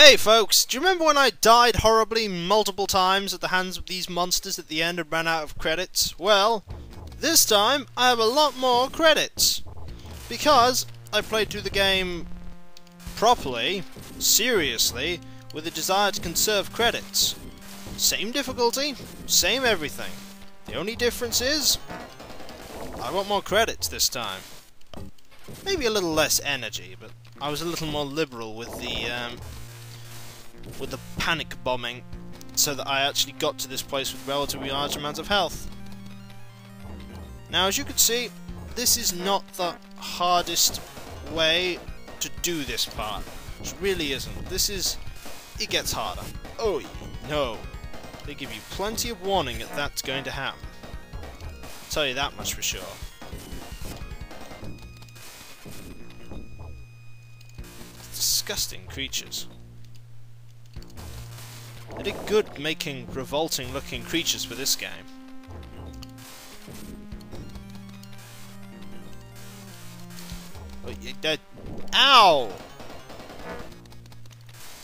Hey folks, do you remember when I died horribly multiple times at the hands of these monsters at the end and ran out of credits? Well, this time I have a lot more credits. Because I played through the game properly, seriously, with a desire to conserve credits. Same difficulty, same everything. The only difference is, I want more credits this time. Maybe a little less energy, but I was a little more liberal with the um, with the panic bombing, so that I actually got to this place with relatively large amounts of health. Now, as you can see, this is not the hardest way to do this part. It really isn't. This is... it gets harder. Oh, no. They give you plenty of warning that that's going to happen. I'll tell you that much for sure. Disgusting creatures. They did good making revolting looking creatures for this game. Oh, Ow!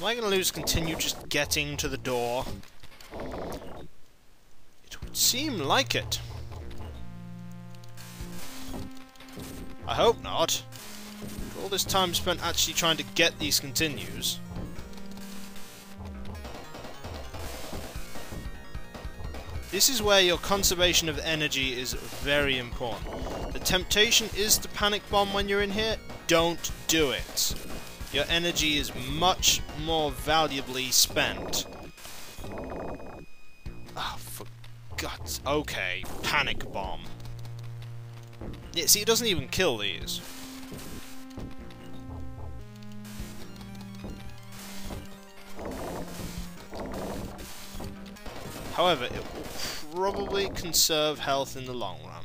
Am I going to lose continue just getting to the door? It would seem like it. I hope not. All this time spent actually trying to get these continues. This is where your conservation of energy is very important. The temptation is to panic bomb when you're in here. Don't do it. Your energy is much more valuably spent. Oh, for God's... Okay, panic bomb. Yeah, see, it doesn't even kill these. However, it probably conserve health in the long run.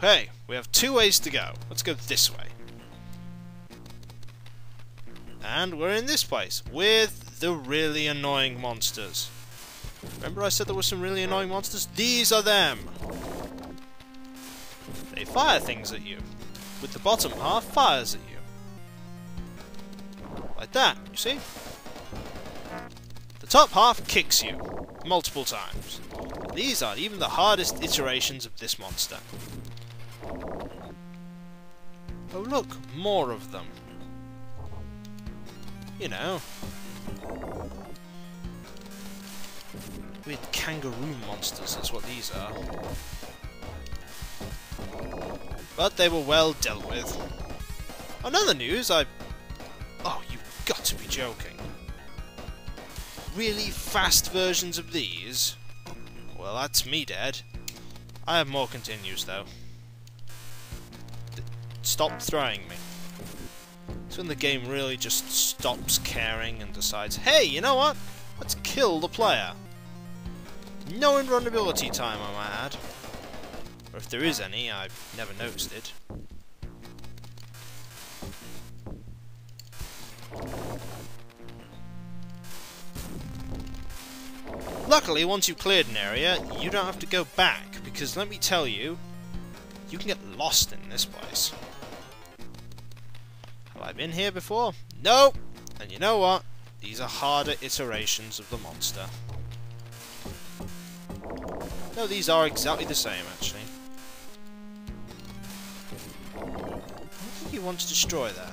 Hey, we have two ways to go. Let's go this way. And we're in this place, with the really annoying monsters. Remember I said there were some really annoying monsters? These are them! They fire things at you, with the bottom half fires at you. Like that, you see? Top half kicks you multiple times. These are even the hardest iterations of this monster. Oh look, more of them. You know. Weird kangaroo monsters, that's what these are. But they were well dealt with. Another news, I... Oh, you've got to be joking really fast versions of these? Well, that's me dead. I have more continues, though. Stop throwing me. It's when the game really just stops caring and decides, hey, you know what? Let's kill the player. No invulnerability time, I might add. Or if there is any, I've never noticed it. Luckily, once you've cleared an area, you don't have to go back, because let me tell you, you can get lost in this place. Have I been here before? No! And you know what? These are harder iterations of the monster. No, these are exactly the same, actually. What do you want to destroy that.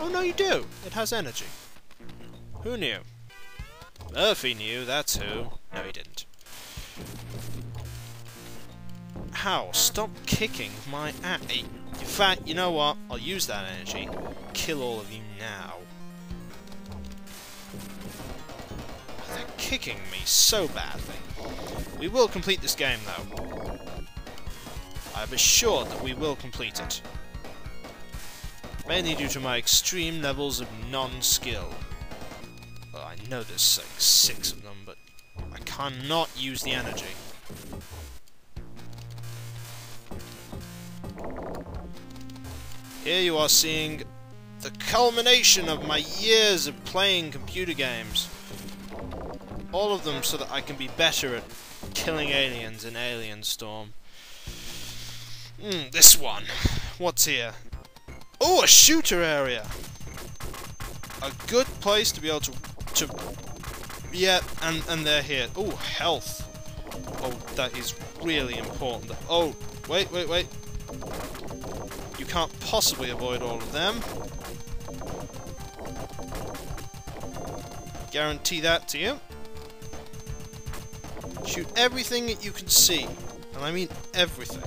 Oh, no, you do! It has energy. Who knew? Murphy knew, that's who. No, he didn't. How? Stop kicking my ass. In fact, you know what? I'll use that energy. Kill all of you now. They're kicking me so badly. We will complete this game, though. I am assured that we will complete it. Mainly due to my extreme levels of non-skill. I know there's like six of them, but I cannot use the energy. Here you are seeing the culmination of my years of playing computer games. All of them so that I can be better at killing aliens in Alien Storm. Mm, this one. What's here? Oh, a shooter area! A good place to be able to... to yeah, and, and they're here. Oh, health. Oh, that is really important. Oh, wait, wait, wait. You can't possibly avoid all of them. Guarantee that to you. Shoot everything that you can see. And I mean everything.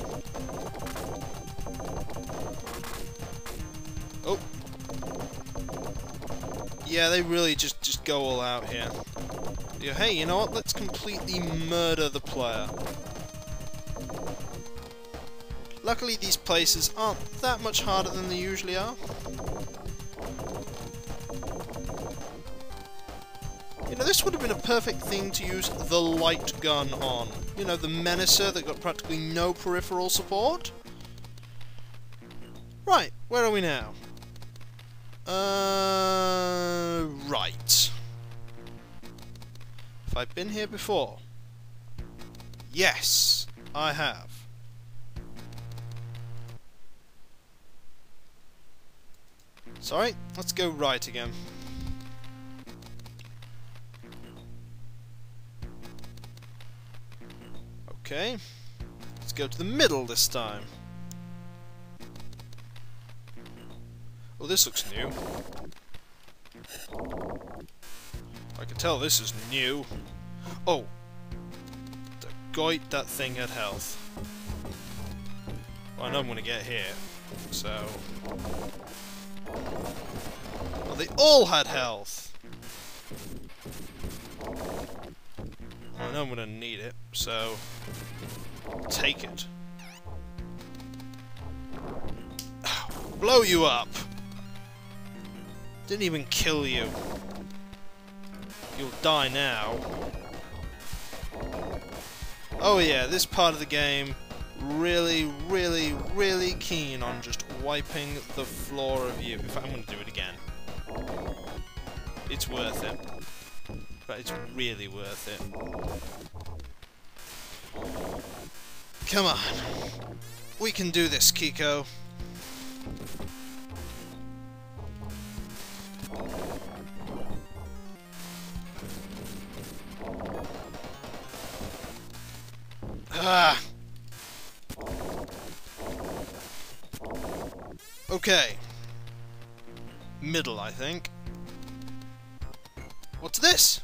Yeah, they really just, just go all out here. Yeah, hey, you know what? Let's completely murder the player. Luckily, these places aren't that much harder than they usually are. You know, this would have been a perfect thing to use the light gun on. You know, the Menacer that got practically no peripheral support. Right, where are we now? Uh, right. Have I been here before? Yes, I have. Sorry, let's go right again. Okay. Let's go to the middle this time. Oh, this looks new. I can tell this is new. Oh! The goit that thing had health. Well, I know I'm gonna get here, so... Well, they all had health! I know I'm gonna need it, so... Take it. Blow you up! Didn't even kill you. You'll die now. Oh yeah, this part of the game really, really, really keen on just wiping the floor of you. If I'm going to do it again. It's worth it. But it's really worth it. Come on. We can do this, Kiko. Ah. Okay. Middle, I think. What's this?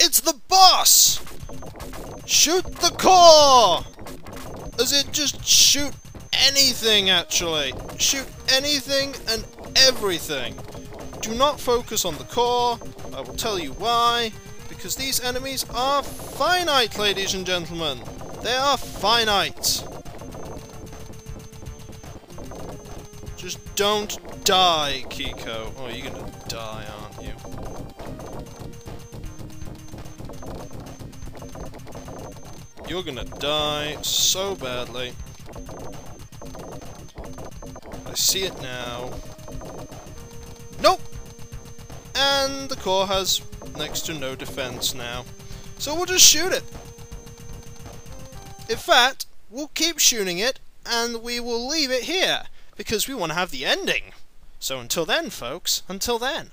It's the boss! Shoot the core! Does it just shoot anything, actually? Shoot anything and everything. Do not focus on the core. I will tell you why. Because these enemies are finite, ladies and gentlemen. They are finite. Just don't die, Kiko. Oh, you're gonna die, aren't you? You're gonna die so badly. I see it now. Nope! And the core has next to no defense now. So we'll just shoot it. In fact, we'll keep shooting it, and we will leave it here, because we want to have the ending. So until then, folks, until then.